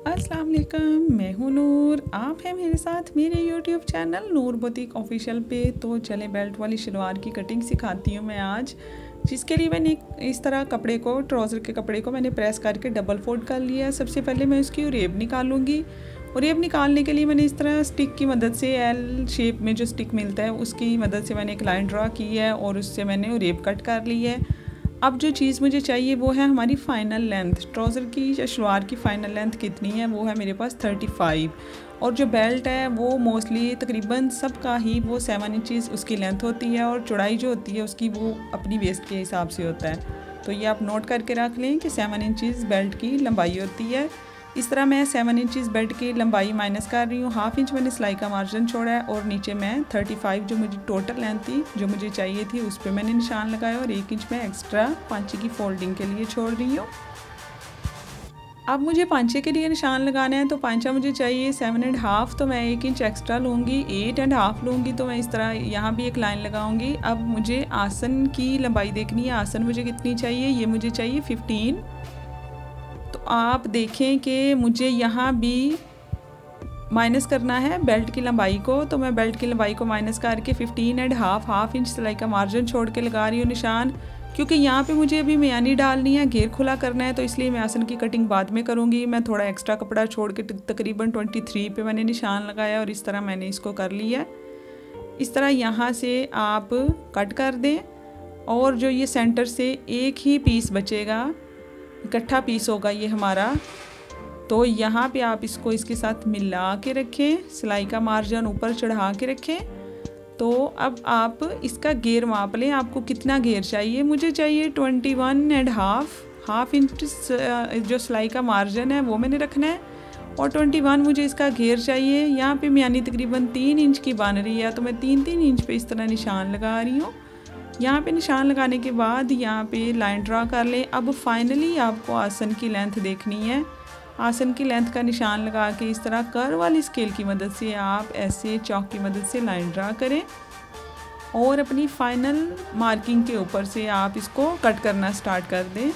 अस्सलाम वालेकुम, मैं हूँ नूर। आप हैं मेरे साथ मेरे YouTube channel Noor boutique official पे। तो चले बेल्ट वाली शलवार की कटिंग सिखाती हूँ मैं आज, जिसके लिए मैंने इस तरह कपड़े को ट्राउज़र के कपड़े को मैंने प्रेस करके डबल फोल्ड कर लिया सबसे पहले मैं उसकी रेब निकालूँगी। और रेब निकालने के लिए मैंने इस तरह स्टिक की मदद से एल शेप में जो स्टिक मिलता है, उसकी मदद से मैंने एक लाइन ड्रा की है और उससे मैंने रेब कट कर ली है। अब जो चीज़ मुझे चाहिए वो है हमारी फ़ाइनल लेंथ ट्राउज़र की या शलवार की फ़ाइनल लेंथ कितनी है, वो है मेरे पास थर्टी फाइव और जो बेल्ट है, वो मोस्टली तकरीबन सबका ही वो सेवन इंचज़ उसकी लेंथ होती है और चौड़ाई जो होती है उसकी वो अपनी वेस्ट के हिसाब से होता है। तो ये आप नोट करके रख लें कि सेवन इंचज़ बेल्ट की लंबाई होती है। इस तरह मैं सेवन इंचज़ बेड की लंबाई माइनस कर रही हूँ। हाफ़ इंच मैंने सिलाई का मार्जिन छोड़ा है और नीचे मैं थर्टी फाइव जो मुझे टोटल लेंथ थी, जो मुझे चाहिए थी, उस पर मैंने निशान लगाया और एक इंच मैं एक्स्ट्रा पाँचे की फोल्डिंग के लिए छोड़ रही हूँ। अब मुझे पाँचे के लिए निशान लगाना है तो पाँचा मुझे चाहिए सेवन एंड हाफ़ तो मैं एक इंच एक्स्ट्रा लूँगी एट एंड हाफ़ लूँगी तो मैं इस तरह यहाँ भी एक लाइन लगाऊँगी। अब मुझे आसन की लंबाई देखनी है, आसन मुझे कितनी चाहिए, ये मुझे चाहिए फिफ्टीन आप देखें कि मुझे यहाँ भी माइनस करना है बेल्ट की लंबाई को तो मैं बेल्ट की लंबाई को माइनस करके 15 एंड हाफ़ हाफ़ इंच सिलाई का मार्जिन छोड़ के लगा रही हूँ निशान। क्योंकि यहाँ पे मुझे अभी म्यानी डालनी है, घेर खुला करना है तो इसलिए मैं आसन की कटिंग बाद में करूँगी। मैं थोड़ा एक्स्ट्रा कपड़ा छोड़ के तकरीबन 23 पे मैंने निशान लगाया और इस तरह मैंने इसको कर लिया इस तरह यहाँ से आप कट कर दें और जो ये सेंटर से एक ही पीस बचेगा इकट्ठा पीस होगा ये हमारा। तो यहाँ पे आप इसको इसके साथ मिला के रखें, सिलाई का मार्जिन ऊपर चढ़ा के रखें। तो अब आप इसका गेयर माप लें, आपको कितना गेयर चाहिए? मुझे चाहिए twenty one and half half inch जो सिलाई का मार्जिन है वो मैंने रखना है। और ट्वेंटी वन मुझे इसका घेर चाहिए। यहाँ पे यानी तकरीबन तीन इंच की बन रही है तो मैं तीन तीन इंच पे इस तरह निशान लगा रही हूँ। यहाँ पे निशान लगाने के बाद यहाँ पे लाइन ड्रा कर लें। अब फाइनली आपको आसन की लेंथ देखनी है। आसन की लेंथ का निशान लगा के इस तरह कर वाली स्केल की मदद से आप ऐसे चौक की मदद से लाइन ड्रा करें। और अपनी फाइनल मार्किंग के ऊपर से आप इसको कट करना स्टार्ट कर दें।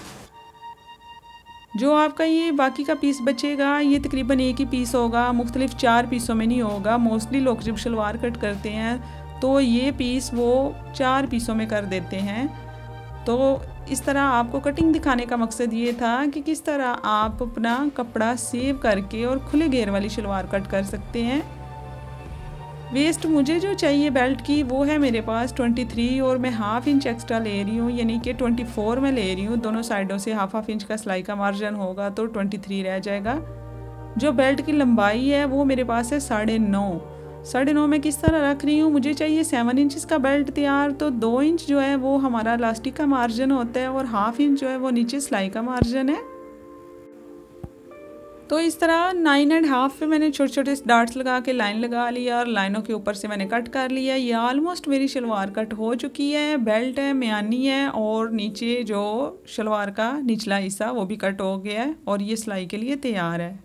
जो आपका ये बाकी का पीस बचेगा, ये तकरीबन एक ही पीस होगा, मुख्तलिफ़ चार पीसों में नहीं होगा। मोस्टली लोग जब शलवार कट करते हैं तो ये पीस वो चार पीसों में कर देते हैं। तो इस तरह आपको कटिंग दिखाने का मकसद ये था कि किस तरह आप अपना कपड़ा सेव करके और खुले घेर वाली शलवार कट कर सकते हैं। वेस्ट मुझे जो चाहिए बेल्ट की वो है मेरे पास 23 और मैं हाफ़ इंच एक्स्ट्रा ले रही हूँ, यानी कि 24 में ले रही हूँ। दोनों साइडों से हाफ़ हाफ़ इंच का सिलाई का मार्जिन होगा तो 23 रह जाएगा। जो बेल्ट की लंबाई है वो मेरे पास है साढ़े नौ। साढ़े नौ में किस तरह रख रही हूँ? मुझे चाहिए सेवन इंचज़ का बेल्ट तैयार। तो दो इंच जो है वो हमारा लास्टिक का मार्जिन होता है और हाफ़ इंच जो है वो नीचे सिलाई का मार्जिन है। तो इस तरह नाइन एंड हाफ़ पे मैंने छोटे छोटे डार्ट्स लगा के लाइन लगा लिया और लाइनों के ऊपर से मैंने कट कर लिया। ये ऑलमोस्ट मेरी शलवार कट हो चुकी है। बेल्ट है म्यानी है और नीचे जो शलवार का निचला हिस्सा वो भी कट हो गया है और ये सिलाई के लिए तैयार है।